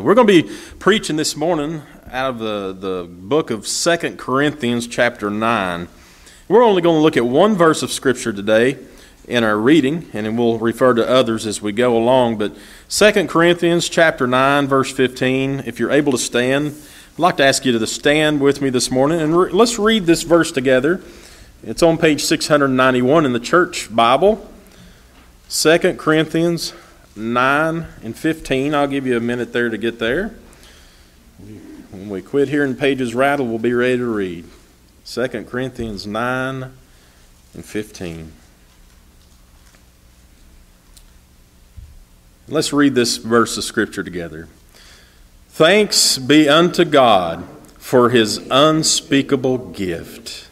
We're going to be preaching this morning out of the, the book of Second Corinthians, chapter 9. We're only going to look at one verse of Scripture today in our reading, and then we'll refer to others as we go along. But Second Corinthians, chapter 9, verse 15, if you're able to stand, I'd like to ask you to stand with me this morning, and re- let's read this verse together. It's on page 691 in the church Bible. Second Corinthians 9 and 15. I'll give you a minute there to get there. When we quit hearing pages rattle, we'll be ready to read. 2 Corinthians 9 and 15. Let's read this verse of Scripture together. Thanks be unto God for his unspeakable gift.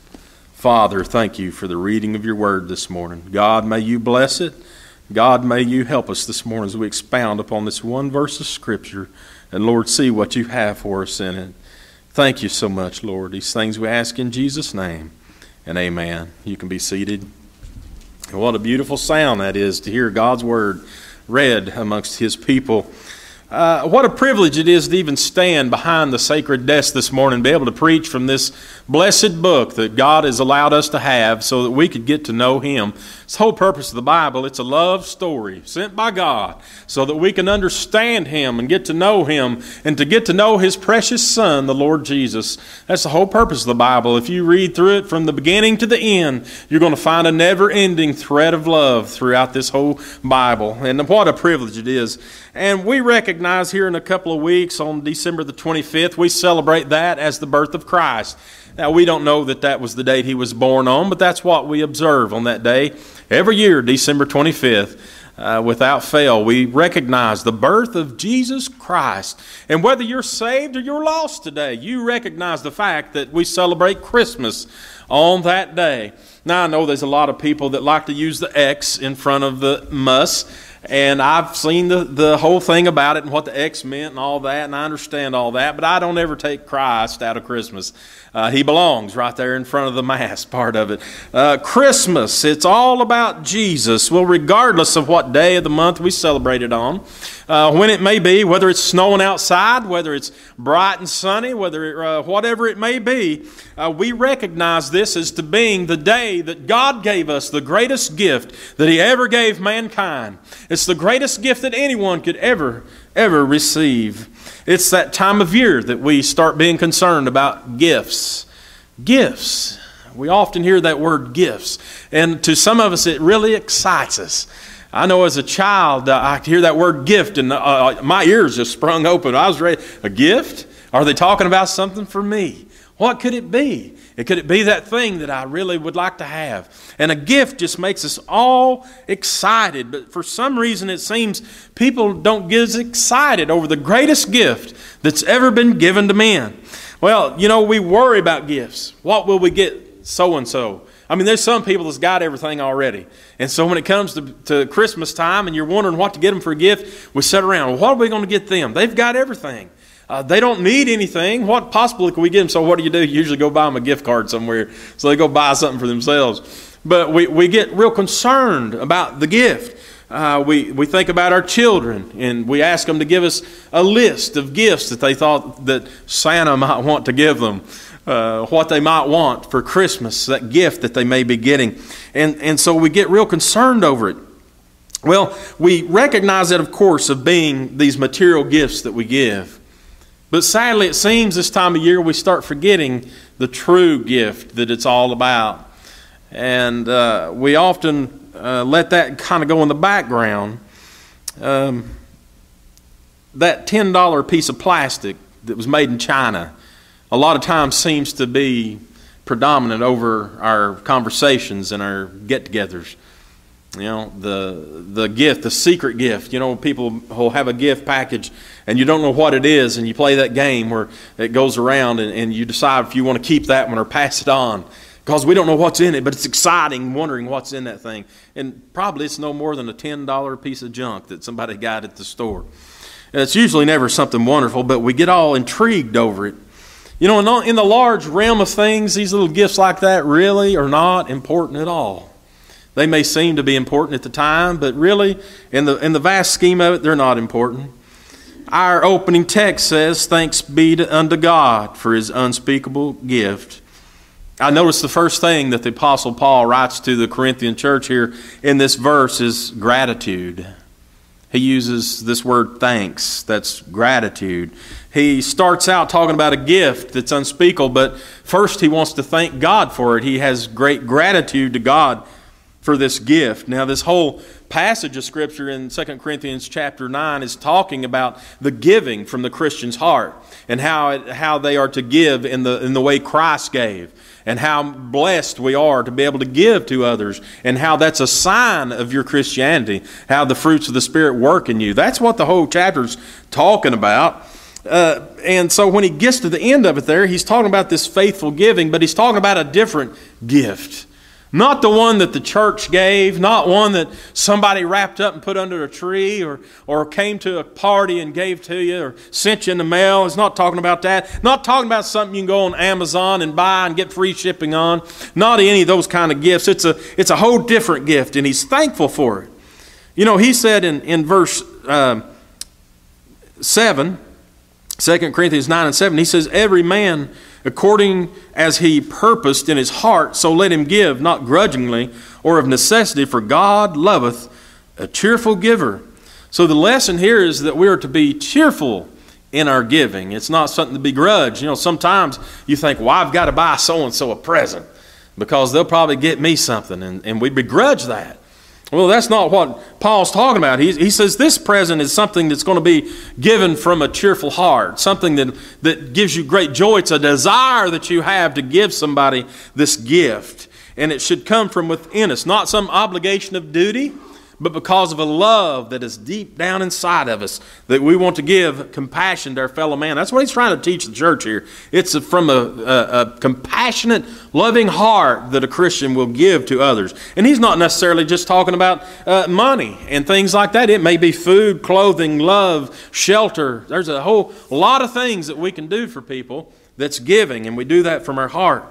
Father, thank you for the reading of your word this morning. God, may you bless it. God, may you help us this morning as we expound upon this one verse of Scripture. And Lord, see what you have for us in it. Thank you so much, Lord. These things we ask in Jesus' name. And amen. You can be seated. What a beautiful sound that is to hear God's word read amongst his people. Uh, what a privilege it is to even stand behind the sacred desk this morning and be able to preach from this blessed book that God has allowed us to have so that we could get to know Him. It's the whole purpose of the Bible. It's a love story sent by God so that we can understand Him and get to know Him and to get to know His precious Son, the Lord Jesus. That's the whole purpose of the Bible. If you read through it from the beginning to the end, you're going to find a never ending thread of love throughout this whole Bible. And what a privilege it is. And we recognize here in a couple of weeks on December the 25th, we celebrate that as the birth of Christ. Now, we don't know that that was the date he was born on, but that's what we observe on that day. Every year, December 25th, uh, without fail, we recognize the birth of Jesus Christ. And whether you're saved or you're lost today, you recognize the fact that we celebrate Christmas on that day. Now, I know there's a lot of people that like to use the X in front of the mus and I've seen the, the whole thing about it and what the X meant and all that, and I understand all that, but I don't ever take Christ out of Christmas. Uh, he belongs right there in front of the Mass part of it. Uh, Christmas, it's all about Jesus. Well, regardless of what day of the month we celebrate it on, uh, when it may be, whether it's snowing outside, whether it's bright and sunny, whether it, uh, whatever it may be, uh, we recognize this as to being the day that God gave us the greatest gift that He ever gave mankind. It's the greatest gift that anyone could ever, ever receive. It's that time of year that we start being concerned about gifts. Gifts. We often hear that word gifts, and to some of us, it really excites us. I know as a child, uh, I hear that word gift, and uh, uh, my ears just sprung open. I was ready. A gift? Are they talking about something for me? What could it be? It could it be that thing that I really would like to have? And a gift just makes us all excited. But for some reason, it seems people don't get as excited over the greatest gift that's ever been given to men. Well, you know, we worry about gifts. What will we get so and so? I mean, there's some people that's got everything already. And so when it comes to, to Christmas time and you're wondering what to get them for a gift, we sit around, well, what are we going to get them? They've got everything. Uh, they don't need anything. What possibly can we get them? So what do you do? You usually go buy them a gift card somewhere. So they go buy something for themselves. But we, we get real concerned about the gift. Uh, we, we think about our children and we ask them to give us a list of gifts that they thought that Santa might want to give them uh, what they might want for Christmas, that gift that they may be getting. And, and so we get real concerned over it. Well, we recognize that, of course, of being these material gifts that we give. But sadly, it seems this time of year we start forgetting the true gift that it's all about. And uh, we often uh, let that kind of go in the background. Um, that $10 piece of plastic that was made in China a lot of times seems to be predominant over our conversations and our get-togethers. You know, the the gift, the secret gift. You know, people will have a gift package and you don't know what it is, and you play that game where it goes around and, and you decide if you want to keep that one or pass it on. Because we don't know what's in it, but it's exciting wondering what's in that thing. And probably it's no more than a $10 piece of junk that somebody got at the store. And it's usually never something wonderful, but we get all intrigued over it. You know, in the large realm of things, these little gifts like that really are not important at all. They may seem to be important at the time, but really, in the, in the vast scheme of it, they're not important. our opening text says, Thanks be to, unto God for his unspeakable gift. I notice the first thing that the Apostle Paul writes to the Corinthian church here in this verse is gratitude. He uses this word thanks, that's gratitude. He starts out talking about a gift that's unspeakable, but first he wants to thank God for it. He has great gratitude to God for this gift. Now, this whole passage of Scripture in 2 Corinthians chapter 9 is talking about the giving from the Christian's heart and how, it, how they are to give in the, in the way Christ gave and how blessed we are to be able to give to others, and how that's a sign of your Christianity, how the fruits of the Spirit work in you. That's what the whole chapter's talking about. Uh, and so when he gets to the end of it there, he's talking about this faithful giving, but he's talking about a different gift. Not the one that the church gave, not one that somebody wrapped up and put under a tree or, or came to a party and gave to you or sent you in the mail. It's not talking about that. Not talking about something you can go on Amazon and buy and get free shipping on. Not any of those kind of gifts. It's a, it's a whole different gift, and he's thankful for it. You know, he said in, in verse uh, 7, 2 Corinthians 9 and 7, he says, Every man according as he purposed in his heart, so let him give, not grudgingly or of necessity, for God loveth a cheerful giver. So the lesson here is that we are to be cheerful in our giving. It's not something to begrudge. You know, sometimes you think, well, I've got to buy so and so a present because they'll probably get me something, and, and we begrudge that. Well, that's not what Paul's talking about. He, he says this present is something that's going to be given from a cheerful heart, something that, that gives you great joy. It's a desire that you have to give somebody this gift. And it should come from within us, not some obligation of duty, but because of a love that is deep down inside of us that we want to give compassion to our fellow man. That's what he's trying to teach the church here. It's from a, a, a, compassionate, loving heart that a Christian will give to others. And he's not necessarily just talking about uh, money and things like that. It may be food, clothing, love, shelter. There's a whole lot of things that we can do for people that's giving, and we do that from our heart.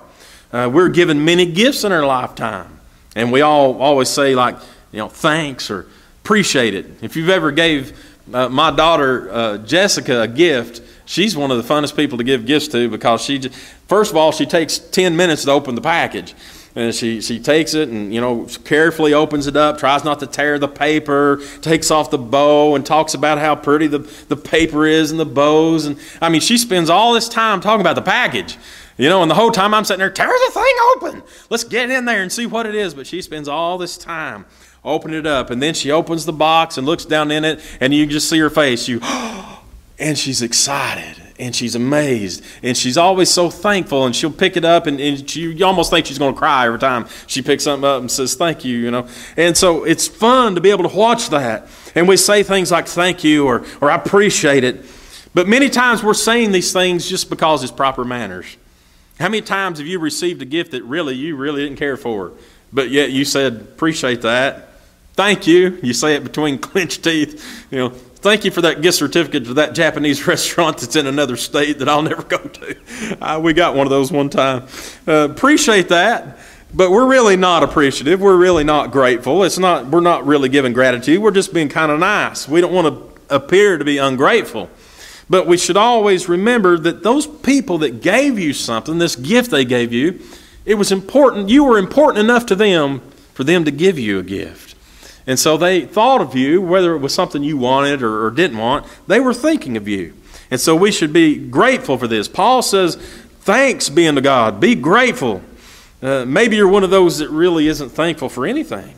Uh, we're given many gifts in our lifetime. And we all always say, like, you know, thanks or appreciate it. If you've ever gave uh, my daughter uh, Jessica a gift, she's one of the funnest people to give gifts to because she, just, first of all, she takes 10 minutes to open the package. And she, she takes it and, you know, carefully opens it up, tries not to tear the paper, takes off the bow, and talks about how pretty the, the paper is and the bows. And I mean, she spends all this time talking about the package. You know, and the whole time I'm sitting there, tear the thing open. Let's get in there and see what it is. But she spends all this time open it up. And then she opens the box and looks down in it, and you just see her face. You, and she's excited and she's amazed and she's always so thankful and she'll pick it up and, and she, you almost think she's going to cry every time she picks something up and says thank you you know and so it's fun to be able to watch that and we say things like thank you or, or i appreciate it but many times we're saying these things just because it's proper manners how many times have you received a gift that really you really didn't care for but yet you said appreciate that Thank you. You say it between clenched teeth. You know, thank you for that gift certificate to that Japanese restaurant that's in another state that I'll never go to. Uh, we got one of those one time. Uh, appreciate that. But we're really not appreciative. We're really not grateful. It's not, we're not really giving gratitude. We're just being kind of nice. We don't want to appear to be ungrateful. But we should always remember that those people that gave you something, this gift they gave you, it was important. You were important enough to them for them to give you a gift. And so they thought of you, whether it was something you wanted or, or didn't want, they were thinking of you. And so we should be grateful for this. Paul says, Thanks be unto God. Be grateful. Uh, maybe you're one of those that really isn't thankful for anything.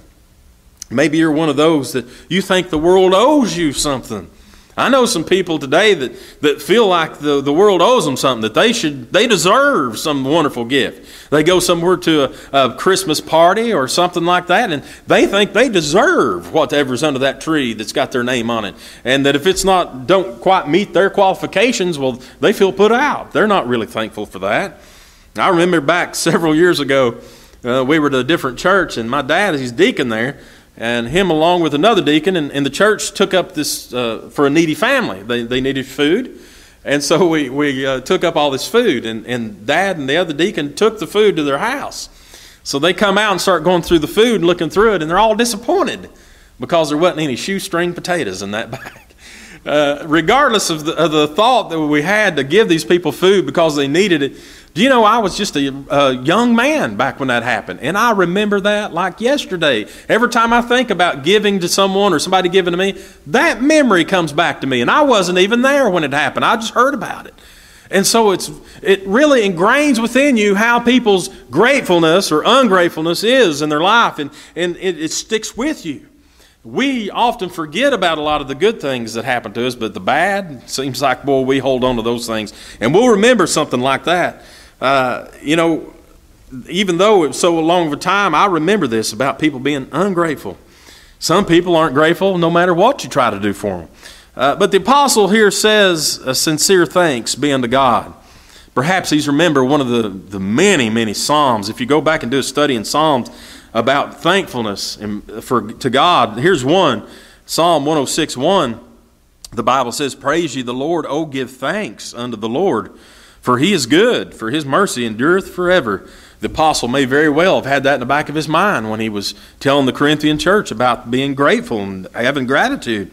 Maybe you're one of those that you think the world owes you something. I know some people today that, that feel like the, the world owes them something, that they should they deserve some wonderful gift. They go somewhere to a, a Christmas party or something like that, and they think they deserve whatever's under that tree that's got their name on it. And that if it's not don't quite meet their qualifications, well, they feel put out. They're not really thankful for that. I remember back several years ago, uh, we were at a different church, and my dad, he's deacon there, and him along with another deacon and, and the church took up this uh, for a needy family. They, they needed food. And so we, we uh, took up all this food. And, and dad and the other deacon took the food to their house. So they come out and start going through the food and looking through it and they're all disappointed because there wasn't any shoestring potatoes in that bag uh, regardless of the, of the thought that we had to give these people food because they needed it, do you know I was just a, a, young man back when that happened? And I remember that like yesterday. Every time I think about giving to someone or somebody giving to me, that memory comes back to me. And I wasn't even there when it happened, I just heard about it. And so it's, it really ingrains within you how people's gratefulness or ungratefulness is in their life, and, and it, it sticks with you. We often forget about a lot of the good things that happen to us, but the bad seems like, boy, we hold on to those things. And we'll remember something like that. Uh, you know, even though it's so long of a time, I remember this about people being ungrateful. Some people aren't grateful no matter what you try to do for them. Uh, but the apostle here says a sincere thanks be unto God. Perhaps he's remembered one of the, the many, many Psalms. If you go back and do a study in Psalms about thankfulness and for, to God, here's one Psalm 106 1. The Bible says, Praise ye the Lord, O give thanks unto the Lord, for he is good, for his mercy endureth forever. The apostle may very well have had that in the back of his mind when he was telling the Corinthian church about being grateful and having gratitude.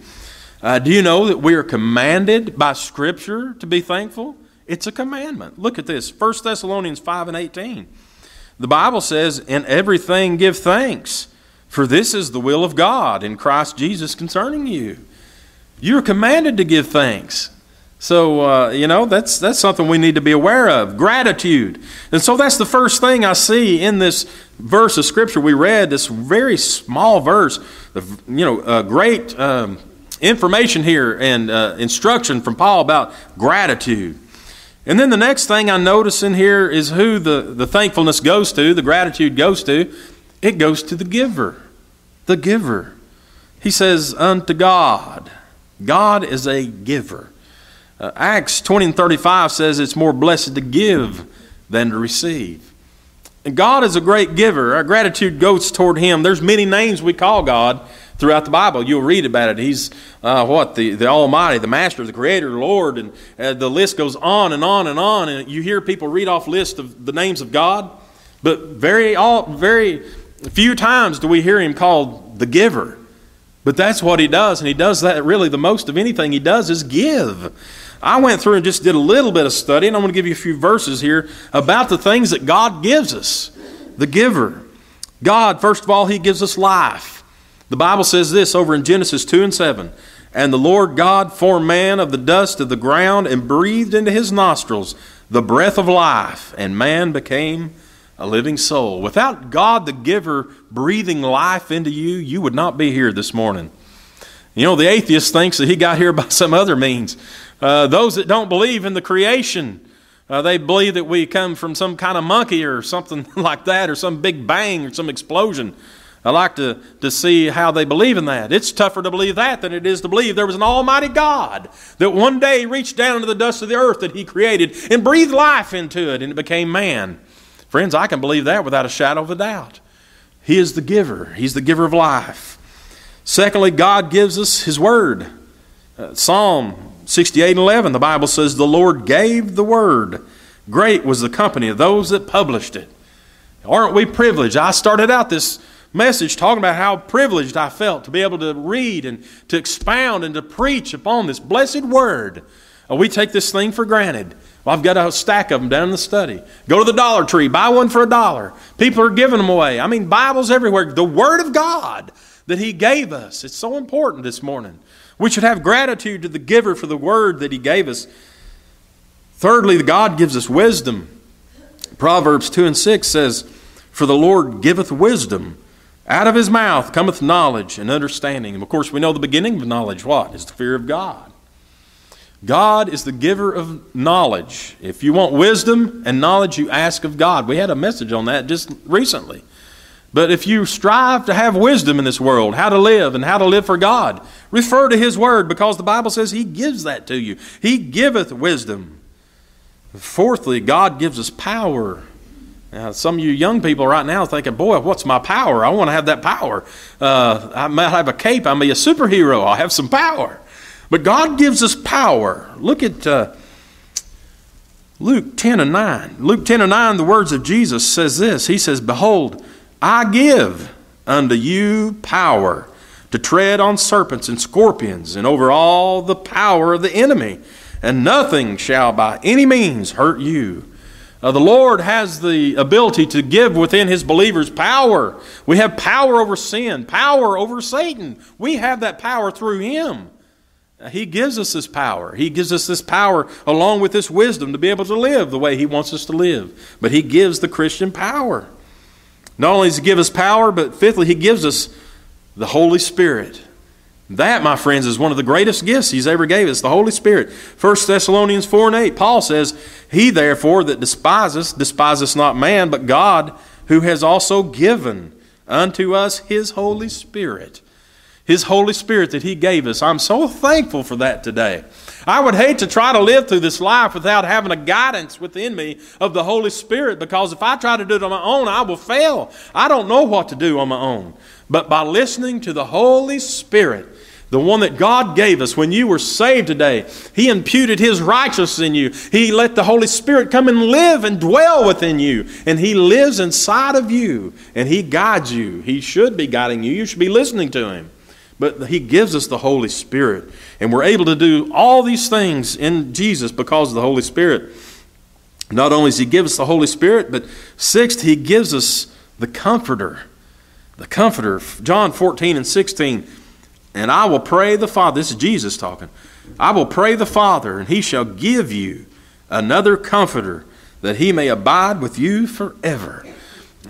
Uh, do you know that we are commanded by Scripture to be thankful? It's a commandment. Look at this 1 Thessalonians 5 and 18. The Bible says, In everything give thanks, for this is the will of God in Christ Jesus concerning you. You're commanded to give thanks. So, uh, you know, that's, that's something we need to be aware of gratitude. And so that's the first thing I see in this verse of Scripture we read, this very small verse, you know, a great. Um, information here and uh, instruction from Paul about gratitude. And then the next thing I notice in here is who the, the thankfulness goes to, the gratitude goes to. It goes to the giver. The giver. He says, unto God. God is a giver. Uh, Acts 20 and 35 says it's more blessed to give than to receive. And God is a great giver. Our gratitude goes toward Him. There's many names we call God throughout the Bible. You'll read about it. He's uh, what? The, the Almighty, the Master, the Creator, the Lord, and uh, the list goes on and on and on. And you hear people read off lists of the names of God, but very, all, very few times do we hear Him called the giver. But that's what He does, and He does that really the most of anything He does is give. I went through and just did a little bit of study, and I'm going to give you a few verses here about the things that God gives us. The giver. God, first of all, He gives us life. The Bible says this over in Genesis 2 and 7 And the Lord God formed man of the dust of the ground and breathed into his nostrils the breath of life, and man became a living soul. Without God the giver breathing life into you, you would not be here this morning. You know, the atheist thinks that he got here by some other means. Uh, those that don't believe in the creation, uh, they believe that we come from some kind of monkey or something like that, or some big bang or some explosion. I like to, to see how they believe in that. It's tougher to believe that than it is to believe there was an almighty God that one day reached down into the dust of the earth that he created and breathed life into it and it became man. Friends, I can believe that without a shadow of a doubt. He is the giver, He's the giver of life. Secondly, God gives us His Word. Uh, Psalm 68 and 11, the Bible says, The Lord gave the Word. Great was the company of those that published it. Aren't we privileged? I started out this message talking about how privileged I felt to be able to read and to expound and to preach upon this blessed word. Uh, we take this thing for granted. Well, I've got a stack of them down in the study. Go to the Dollar Tree, buy one for a dollar. People are giving them away. I mean, Bibles everywhere. The Word of God that He gave us. It's so important this morning. We should have gratitude to the giver for the Word that He gave us. Thirdly, the God gives us wisdom. Proverbs 2 and 6 says, For the Lord giveth wisdom. Out of his mouth cometh knowledge and understanding. And of course, we know the beginning of knowledge, what? Is the fear of God. God is the giver of knowledge. If you want wisdom and knowledge, you ask of God. We had a message on that just recently. But if you strive to have wisdom in this world, how to live and how to live for God, refer to His Word because the Bible says He gives that to you. He giveth wisdom. Fourthly, God gives us power now, some of you young people right now thinking, boy, what's my power? I want to have that power. Uh, I might have a cape. I'm a superhero. I'll have some power. But God gives us power. Look at uh, Luke 10 and 9. Luke 10 and 9, the words of Jesus says this. He says, Behold, I give unto you power to tread on serpents and scorpions and over all the power of the enemy, and nothing shall by any means hurt you. Uh, the Lord has the ability to give within His believers power. We have power over sin, power over Satan. We have that power through Him. Uh, he gives us this power. He gives us this power along with this wisdom to be able to live the way He wants us to live. But He gives the Christian power. Not only does He give us power, but fifthly, He gives us the Holy Spirit. That, my friends, is one of the greatest gifts he's ever gave us, the Holy Spirit. 1 Thessalonians 4 and 8, Paul says, He therefore that despiseth, despiseth not man, but God, who has also given unto us his Holy Spirit. His Holy Spirit that he gave us. I'm so thankful for that today. I would hate to try to live through this life without having a guidance within me of the Holy Spirit because if I try to do it on my own, I will fail. I don't know what to do on my own. But by listening to the Holy Spirit, the one that God gave us when you were saved today. He imputed His righteousness in you. He let the Holy Spirit come and live and dwell within you. And He lives inside of you. And He guides you. He should be guiding you. You should be listening to Him. But He gives us the Holy Spirit. And we're able to do all these things in Jesus because of the Holy Spirit. Not only does He give us the Holy Spirit, but sixth, He gives us the Comforter. The Comforter. John 14 and 16 and I will pray the Father, this is Jesus talking. I will pray the Father, and he shall give you another comforter, that he may abide with you forever.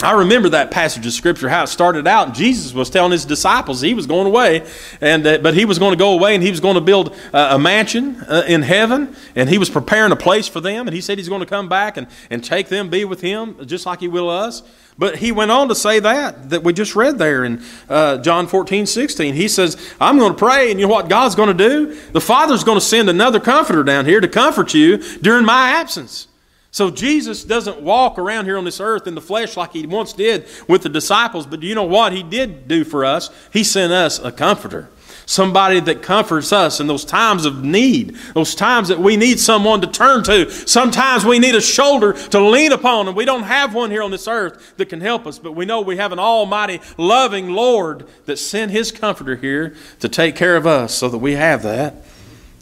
I remember that passage of scripture how it started out. Jesus was telling his disciples he was going away, and uh, but he was going to go away and he was going to build uh, a mansion uh, in heaven, and he was preparing a place for them. And he said he's going to come back and, and take them, be with him, just like he will us. But he went on to say that, that we just read there in uh, John 14, 16. He says, I'm going to pray, and you know what God's going to do? The Father's going to send another comforter down here to comfort you during my absence. So Jesus doesn't walk around here on this earth in the flesh like he once did with the disciples, but do you know what he did do for us? He sent us a comforter somebody that comforts us in those times of need, those times that we need someone to turn to. Sometimes we need a shoulder to lean upon, and we don't have one here on this earth that can help us, but we know we have an almighty, loving Lord that sent his comforter here to take care of us so that we have that.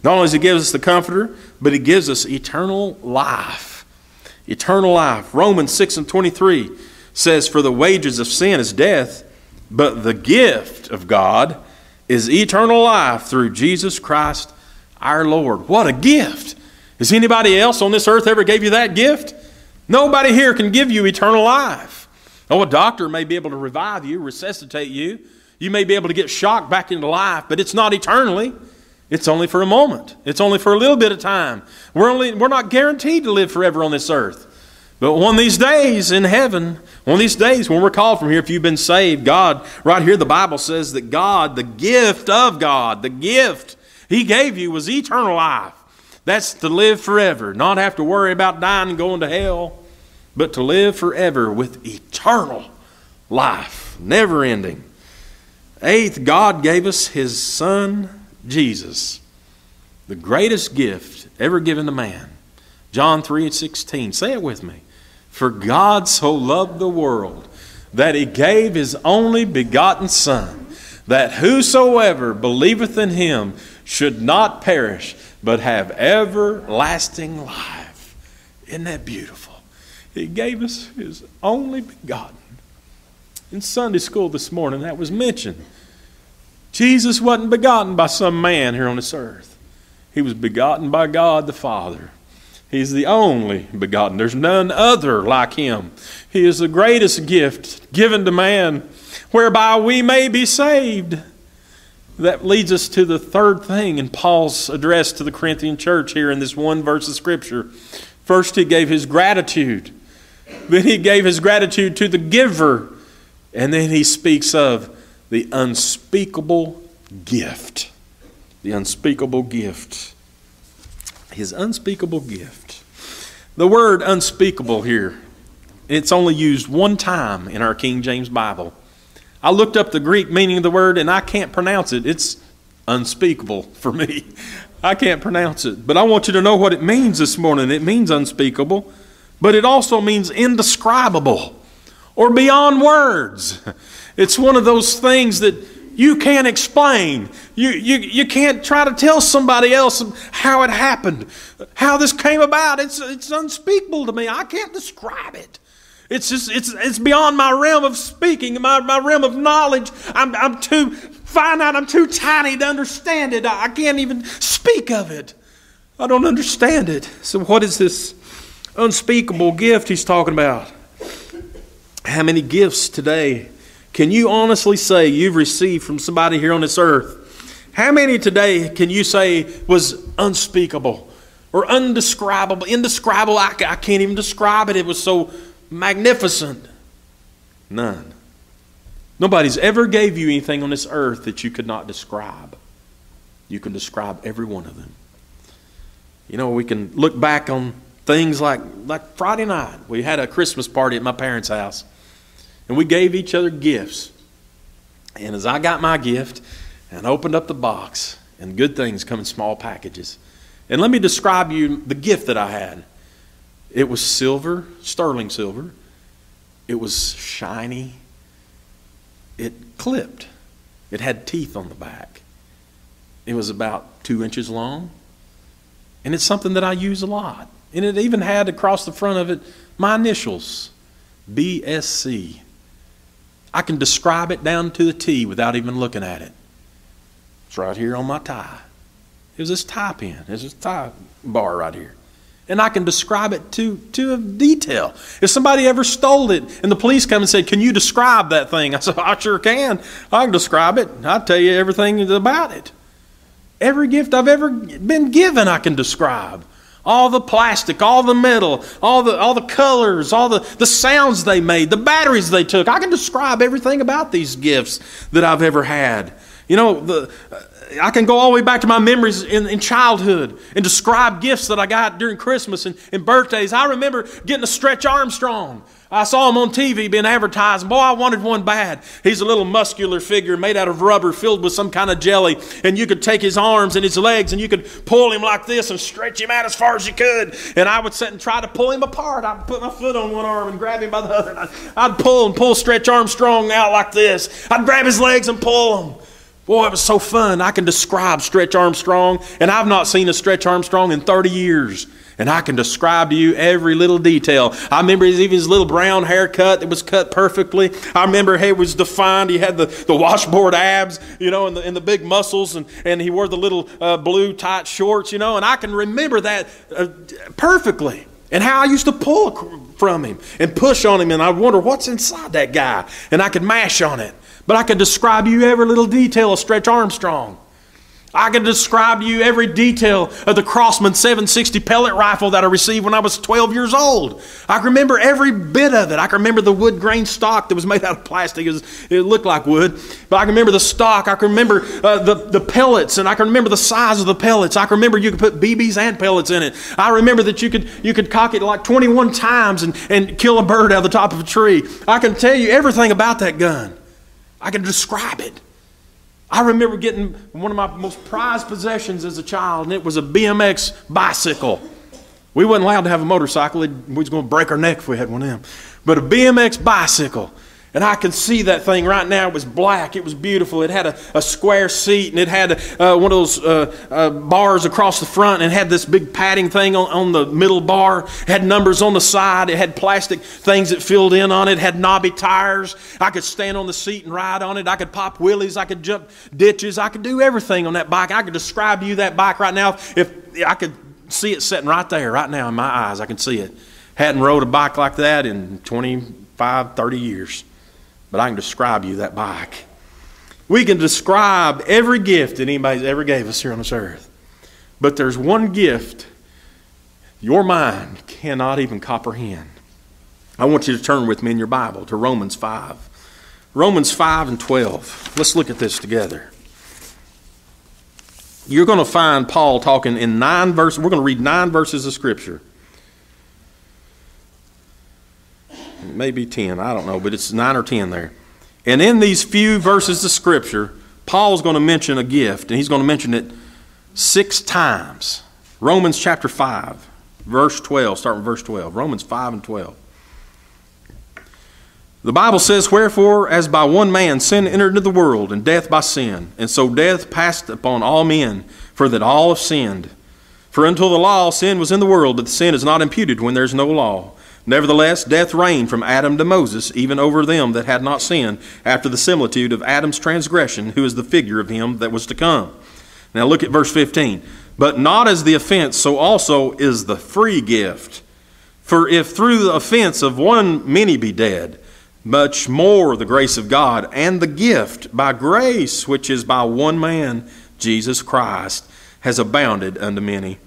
Not only does he give us the comforter, but he gives us eternal life. Eternal life. Romans 6 and 23 says, For the wages of sin is death, but the gift of God is eternal life through Jesus Christ our Lord. What a gift! Has anybody else on this earth ever gave you that gift? Nobody here can give you eternal life. Oh, a doctor may be able to revive you, resuscitate you. You may be able to get shocked back into life, but it's not eternally. It's only for a moment. It's only for a little bit of time. We're, only, we're not guaranteed to live forever on this earth. But one of these days in heaven, one of these days when we're called from here, if you've been saved, God, right here, the Bible says that God, the gift of God, the gift He gave you was eternal life. That's to live forever, not have to worry about dying and going to hell, but to live forever with eternal life, never ending. Eighth, God gave us His Son, Jesus, the greatest gift ever given to man. John 3 and 16. Say it with me. For God so loved the world that he gave his only begotten Son, that whosoever believeth in him should not perish, but have everlasting life. Isn't that beautiful? He gave us his only begotten. In Sunday school this morning, that was mentioned. Jesus wasn't begotten by some man here on this earth, he was begotten by God the Father. He's the only begotten. There's none other like him. He is the greatest gift given to man, whereby we may be saved. That leads us to the third thing in Paul's address to the Corinthian church here in this one verse of Scripture. First, he gave his gratitude. Then he gave his gratitude to the giver. And then he speaks of the unspeakable gift. The unspeakable gift. His unspeakable gift. The word unspeakable here, it's only used one time in our King James Bible. I looked up the Greek meaning of the word and I can't pronounce it. It's unspeakable for me. I can't pronounce it. But I want you to know what it means this morning. It means unspeakable, but it also means indescribable or beyond words. It's one of those things that you can't explain. You, you, you can't try to tell somebody else how it happened, how this came about. It's, it's unspeakable to me. I can't describe it. It's just it's it's beyond my realm of speaking, my, my realm of knowledge. I'm, I'm too finite, I'm too tiny to understand it. I can't even speak of it. I don't understand it. So what is this unspeakable gift he's talking about? How many gifts today can you honestly say you've received from somebody here on this earth? How many today can you say was unspeakable or undescribable? Indescribable, I, I can't even describe it. It was so magnificent? None. Nobody's ever gave you anything on this earth that you could not describe. You can describe every one of them. You know, we can look back on things like, like Friday night. We had a Christmas party at my parents' house, and we gave each other gifts. And as I got my gift and opened up the box, and good things come in small packages. And let me describe you the gift that I had. It was silver, sterling silver. It was shiny. It clipped. It had teeth on the back. It was about two inches long. And it's something that I use a lot. And it even had across the front of it my initials BSC. I can describe it down to the T without even looking at it. It's right here on my tie. It was this tie pin. It's this tie bar right here and I can describe it to, to a detail. If somebody ever stole it and the police come and say, Can you describe that thing? I said, I sure can. I can describe it. I'll tell you everything about it. Every gift I've ever been given, I can describe. All the plastic, all the metal, all the, all the colors, all the, the sounds they made, the batteries they took. I can describe everything about these gifts that I've ever had. You know, the, uh, I can go all the way back to my memories in, in childhood and describe gifts that I got during Christmas and, and birthdays. I remember getting a Stretch Armstrong. I saw him on TV being advertised. Boy, I wanted one bad. He's a little muscular figure made out of rubber filled with some kind of jelly. And you could take his arms and his legs and you could pull him like this and stretch him out as far as you could. And I would sit and try to pull him apart. I'd put my foot on one arm and grab him by the other. I'd, pull and pull Stretch Armstrong out like this. I'd grab his legs and pull him. Boy, it was so fun. I can describe Stretch Armstrong, and I've not seen a Stretch Armstrong in 30 years. And I can describe to you every little detail. I remember his, even his little brown haircut that was cut perfectly. I remember he was defined. He had the, the washboard abs, you know, and the, and the big muscles, and, and he wore the little uh, blue tight shorts, you know, and I can remember that uh, perfectly. And how I used to pull from him and push on him, and I wonder what's inside that guy. And I could mash on it. But I could describe you every little detail of Stretch Armstrong. I could describe to you every detail of the Crosman 760 pellet rifle that I received when I was 12 years old. I can remember every bit of it. I can remember the wood grain stock that was made out of plastic. It, was, it looked like wood. But I can remember the stock. I can remember uh, the, the pellets, and I can remember the size of the pellets. I can remember you could put BBs and pellets in it. I remember that you could, you could cock it like 21 times and, and kill a bird out of the top of a tree. I can tell you everything about that gun. I can describe it. I remember getting one of my most prized possessions as a child, and it was a BMX bicycle. We wasn't allowed to have a motorcycle. We was going to break our neck if we had one of them. But a BMX bicycle. And I can see that thing right now. It was black. It was beautiful. It had a, a square seat and it had uh, one of those uh, uh, bars across the front and had this big padding thing on, on the middle bar. It had numbers on the side. It had plastic things that filled in on it. it. Had knobby tires. I could stand on the seat and ride on it. I could pop wheelies. I could jump ditches. I could do everything on that bike. I could describe to you that bike right now if I could see it sitting right there, right now in my eyes. I can see it. Hadn't rode a bike like that in 25, 30 years but I can describe you that bike. We can describe every gift that anybody's ever gave us here on this earth. But there's one gift your mind cannot even comprehend. I want you to turn with me in your Bible to Romans 5. Romans 5 and 12. Let's look at this together. You're going to find Paul talking in nine verses. We're going to read nine verses of Scripture. Maybe 10, I don't know, but it's 9 or 10 there. And in these few verses of Scripture, Paul's going to mention a gift, and he's going to mention it six times. Romans chapter 5, verse 12, start with verse 12. Romans 5 and 12. The Bible says, Wherefore, as by one man sin entered into the world, and death by sin, and so death passed upon all men, for that all have sinned. For until the law, sin was in the world, but the sin is not imputed when there is no law. Nevertheless, death reigned from Adam to Moses, even over them that had not sinned, after the similitude of Adam's transgression, who is the figure of him that was to come. Now look at verse 15. But not as the offense, so also is the free gift. For if through the offense of one many be dead, much more the grace of God and the gift by grace, which is by one man, Jesus Christ, has abounded unto many.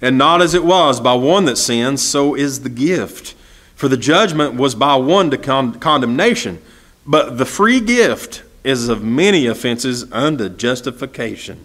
And not as it was by one that sins, so is the gift. For the judgment was by one to con- condemnation, but the free gift is of many offenses unto justification.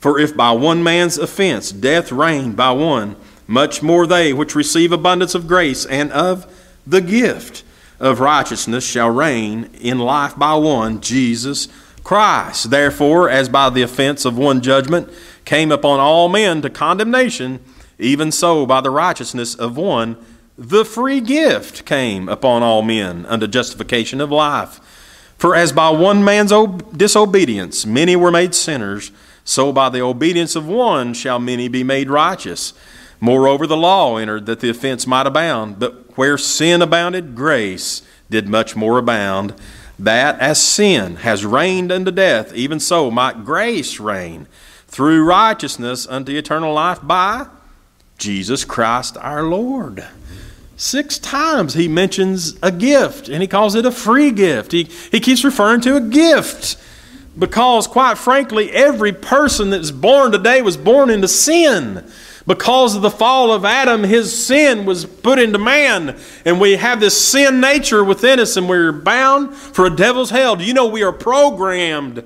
For if by one man's offense death reigned by one, much more they which receive abundance of grace and of the gift of righteousness shall reign in life by one, Jesus Christ. Therefore, as by the offense of one judgment came upon all men to condemnation, even so by the righteousness of one the free gift came upon all men unto justification of life. For as by one man's disobedience many were made sinners, so by the obedience of one shall many be made righteous. Moreover, the law entered that the offense might abound, but where sin abounded, grace did much more abound, that as sin has reigned unto death, even so might grace reign through righteousness unto eternal life by Jesus Christ our Lord. Six times he mentions a gift, and he calls it a free gift. He, he keeps referring to a gift because, quite frankly, every person that's born today was born into sin. Because of the fall of Adam, his sin was put into man, and we have this sin nature within us, and we're bound for a devil's hell. Do you know we are programmed?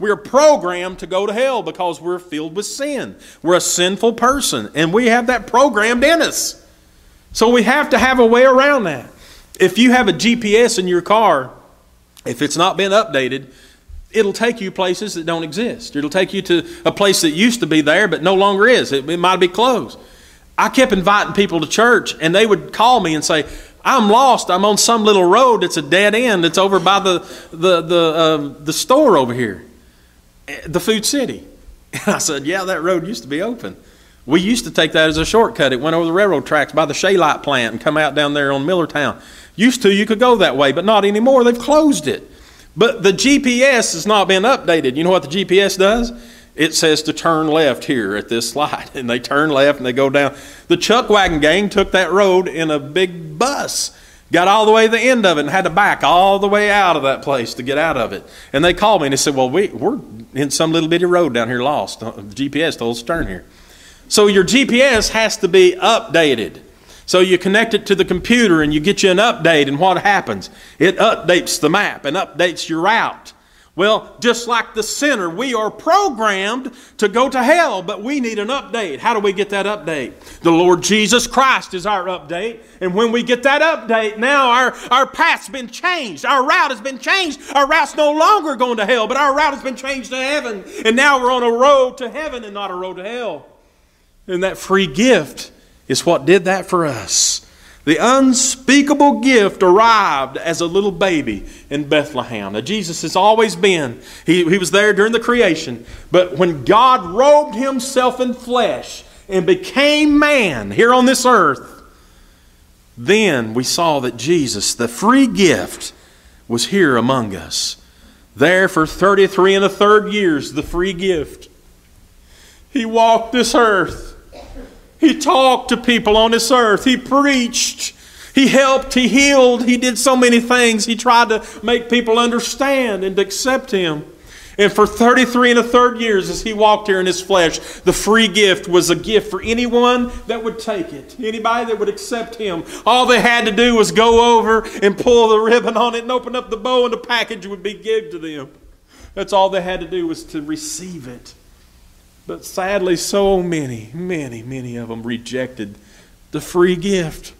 We are programmed to go to hell because we're filled with sin. We're a sinful person, and we have that programmed in us. So we have to have a way around that. If you have a GPS in your car, if it's not been updated, it'll take you places that don't exist. It'll take you to a place that used to be there but no longer is. It, it might be closed. I kept inviting people to church, and they would call me and say, I'm lost. I'm on some little road that's a dead end. It's over by the, the, the, uh, the store over here, the Food City. And I said, Yeah, that road used to be open. We used to take that as a shortcut. It went over the railroad tracks by the Shaylite plant and come out down there on Millertown. Used to, you could go that way, but not anymore. They've closed it. But the GPS has not been updated. You know what the GPS does? It says to turn left here at this slide. And they turn left and they go down. The Chuck Wagon gang took that road in a big bus, got all the way to the end of it, and had to back all the way out of that place to get out of it. And they called me and they said, Well, we, we're in some little bitty road down here lost. Uh, the GPS told us to turn here. So your GPS has to be updated. So you connect it to the computer and you get you an update, and what happens? It updates the map and updates your route. Well, just like the sinner, we are programmed to go to hell, but we need an update. How do we get that update? The Lord Jesus Christ is our update. And when we get that update, now our, our path's been changed. Our route has been changed. Our route's no longer going to hell, but our route has been changed to heaven. And now we're on a road to heaven and not a road to hell. And that free gift is what did that for us. The unspeakable gift arrived as a little baby in Bethlehem. Now, Jesus has always been, he, he was there during the creation, but when God robed himself in flesh and became man here on this earth, then we saw that Jesus, the free gift, was here among us. There for 33 and a third years, the free gift. He walked this earth he talked to people on this earth. He preached. He helped. He healed. He did so many things. He tried to make people understand and accept Him. And for 33 and a third years, as he walked here in his flesh, the free gift was a gift for anyone that would take it, anybody that would accept him. All they had to do was go over and pull the ribbon on it and open up the bow, and the package would be given to them. That's all they had to do was to receive it. But sadly, so many, many, many of them rejected the free gift.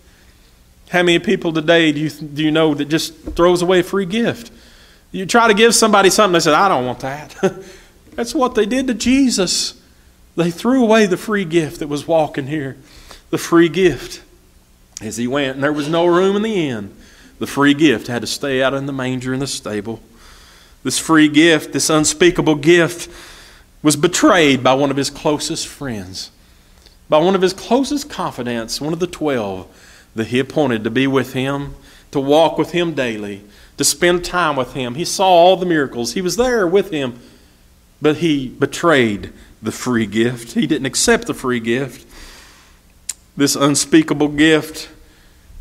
How many people today do you, do you know that just throws away a free gift? You try to give somebody something, they said, I don't want that. That's what they did to Jesus. They threw away the free gift that was walking here. The free gift as he went. And there was no room in the inn the free gift had to stay out in the manger in the stable. This free gift, this unspeakable gift, was betrayed by one of his closest friends, by one of his closest confidants, one of the twelve that he appointed to be with him, to walk with him daily, to spend time with him. He saw all the miracles, he was there with him, but he betrayed the free gift. He didn't accept the free gift. This unspeakable gift,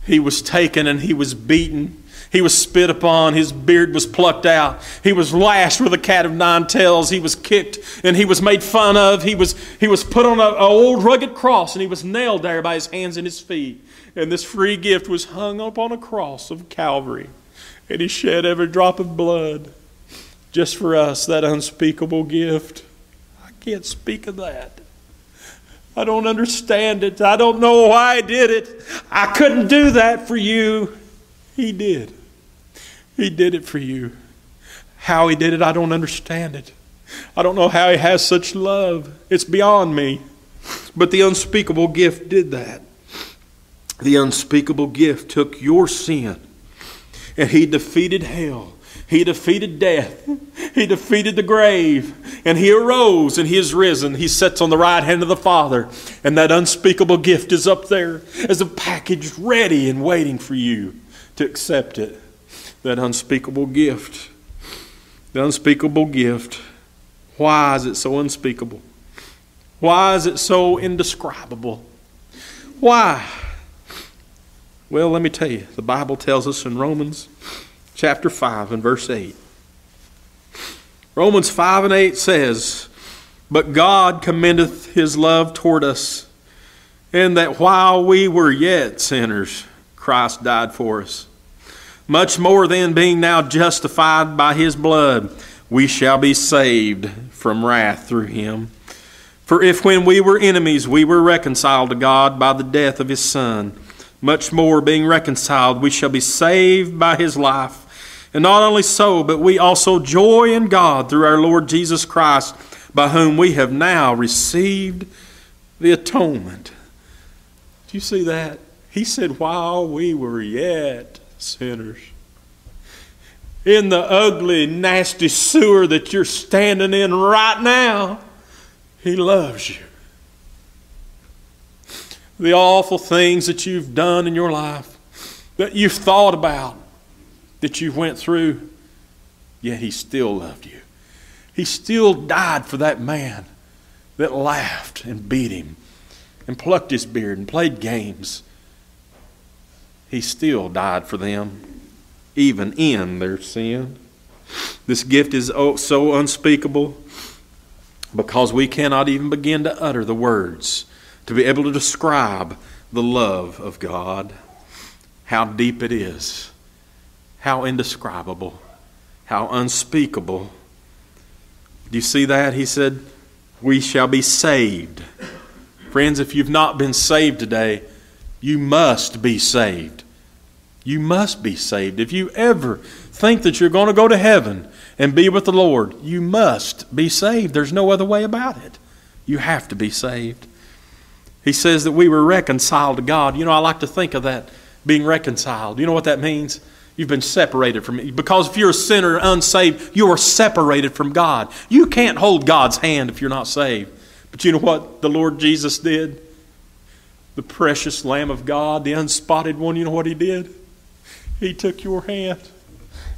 he was taken and he was beaten he was spit upon. His beard was plucked out. He was lashed with a cat of nine tails. He was kicked and he was made fun of. He was, he was put on an old rugged cross and he was nailed there by his hands and his feet. And this free gift was hung upon a cross of Calvary. And he shed every drop of blood just for us, that unspeakable gift. I can't speak of that. I don't understand it. I don't know why I did it. I couldn't do that for you. He did. He did it for you. How He did it, I don't understand it. I don't know how He has such love. It's beyond me. But the unspeakable gift did that. The unspeakable gift took your sin and He defeated hell. He defeated death. He defeated the grave. And He arose and He is risen. He sits on the right hand of the Father. And that unspeakable gift is up there as a package ready and waiting for you to accept it that unspeakable gift. The unspeakable gift. Why is it so unspeakable? Why is it so indescribable? Why? Well, let me tell you. The Bible tells us in Romans chapter 5 and verse 8. Romans 5 and 8 says, But God commendeth his love toward us, in that while we were yet sinners, Christ died for us. Much more than being now justified by his blood, we shall be saved from wrath through him. For if when we were enemies we were reconciled to God by the death of his Son, much more being reconciled we shall be saved by his life. And not only so, but we also joy in God through our Lord Jesus Christ, by whom we have now received the atonement. Do you see that? He said, while we were yet sinners. In the ugly, nasty sewer that you're standing in right now, He loves you. The awful things that you've done in your life, that you've thought about, that you went through, yet He still loved you. He still died for that man that laughed and beat him and plucked his beard and played games he still died for them, even in their sin. This gift is so unspeakable because we cannot even begin to utter the words to be able to describe the love of God. How deep it is, how indescribable, how unspeakable. Do you see that? He said, We shall be saved. Friends, if you've not been saved today, you must be saved. You must be saved. If you ever think that you're going to go to heaven and be with the Lord, you must be saved. There's no other way about it. You have to be saved. He says that we were reconciled to God. You know, I like to think of that being reconciled. You know what that means? You've been separated from me. Because if you're a sinner, unsaved, you are separated from God. You can't hold God's hand if you're not saved. But you know what the Lord Jesus did? The precious Lamb of God, the unspotted one, you know what he did? He took your hand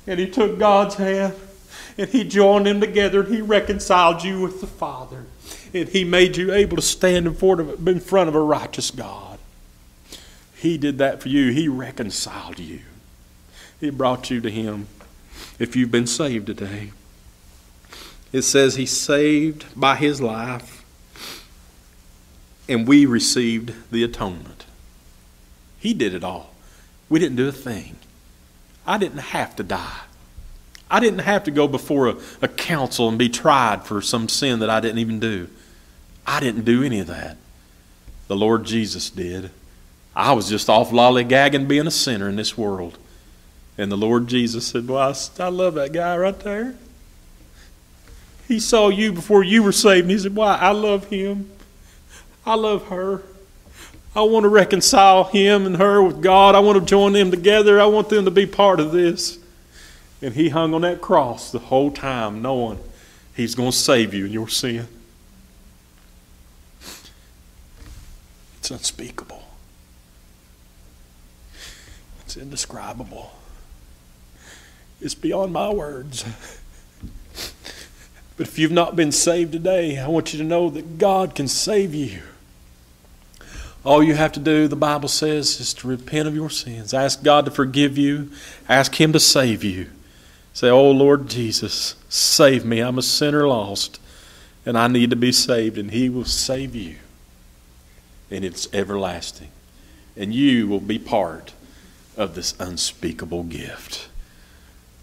and he took God's hand and he joined them together and he reconciled you with the Father. And he made you able to stand in front of, a righteous God. He did that for you. He reconciled you. He brought you to him if you've been saved today. It says he saved by his life and we received the atonement. He did it all. We didn't do a thing. I didn't have to die. I didn't have to go before a, a council and be tried for some sin that I didn't even do. I didn't do any of that. The Lord Jesus did. I was just off lollygagging being a sinner in this world. And the Lord Jesus said, Well, I, I love that guy right there. He saw you before you were saved, and he said, Why, I love him. I love her. I want to reconcile him and her with God. I want to join them together. I want them to be part of this. And he hung on that cross the whole time, knowing he's going to save you in your sin. It's unspeakable, it's indescribable, it's beyond my words. But if you've not been saved today, I want you to know that God can save you. All you have to do, the Bible says, is to repent of your sins. Ask God to forgive you. Ask Him to save you. Say, Oh Lord Jesus, save me. I'm a sinner lost, and I need to be saved, and He will save you. And it's everlasting. And you will be part of this unspeakable gift.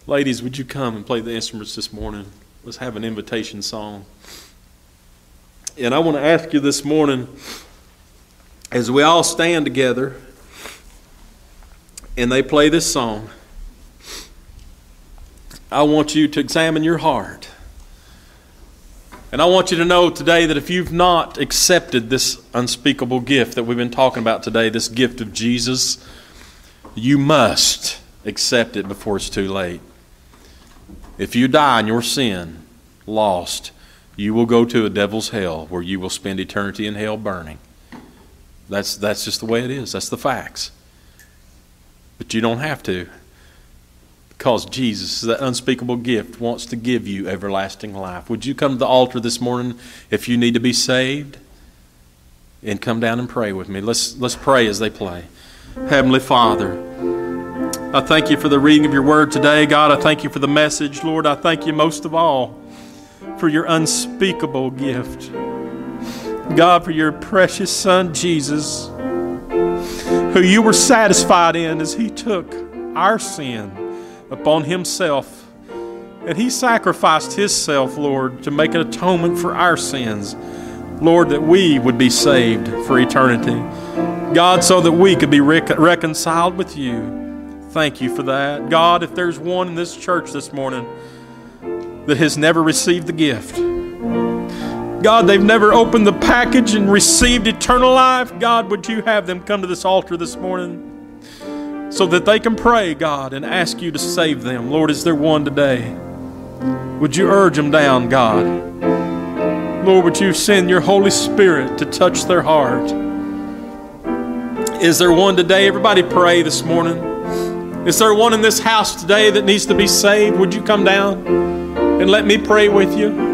Ladies, would you come and play the instruments this morning? Let's have an invitation song. And I want to ask you this morning, as we all stand together and they play this song, I want you to examine your heart. And I want you to know today that if you've not accepted this unspeakable gift that we've been talking about today, this gift of Jesus, you must accept it before it's too late. If you die in your sin, lost, you will go to a devil's hell where you will spend eternity in hell burning. That's, that's just the way it is. That's the facts. But you don't have to. Because Jesus, that unspeakable gift, wants to give you everlasting life. Would you come to the altar this morning if you need to be saved? And come down and pray with me. Let's, let's pray as they play. Heavenly Father, I thank you for the reading of your word today. God, I thank you for the message. Lord, I thank you most of all for your unspeakable gift. God, for your precious Son, Jesus, who you were satisfied in as he took our sin upon himself. And he sacrificed himself, Lord, to make an atonement for our sins. Lord, that we would be saved for eternity. God, so that we could be rec- reconciled with you. Thank you for that. God, if there's one in this church this morning that has never received the gift, God, they've never opened the package and received eternal life. God, would you have them come to this altar this morning so that they can pray, God, and ask you to save them? Lord, is there one today? Would you urge them down, God? Lord, would you send your Holy Spirit to touch their heart? Is there one today? Everybody pray this morning. Is there one in this house today that needs to be saved? Would you come down and let me pray with you?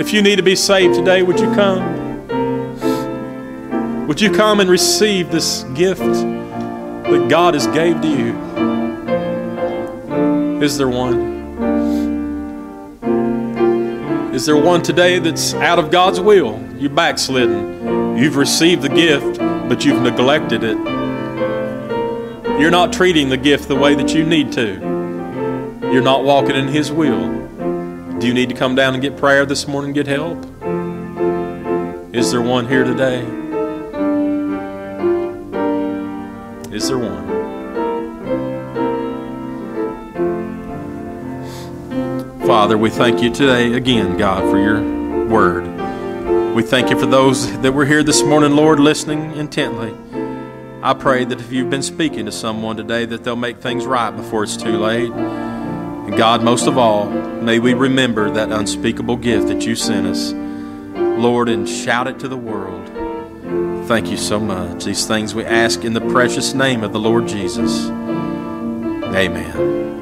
If you need to be saved today, would you come? Would you come and receive this gift that God has gave to you? Is there one? Is there one today that's out of God's will? You're backslidden. You've received the gift, but you've neglected it. You're not treating the gift the way that you need to. You're not walking in His will. Do you need to come down and get prayer this morning, get help? Is there one here today? Is there one? Father, we thank you today again, God, for your word. We thank you for those that were here this morning, Lord, listening intently. I pray that if you've been speaking to someone today, that they'll make things right before it's too late. And God, most of all, may we remember that unspeakable gift that you sent us, Lord, and shout it to the world. Thank you so much. These things we ask in the precious name of the Lord Jesus. Amen.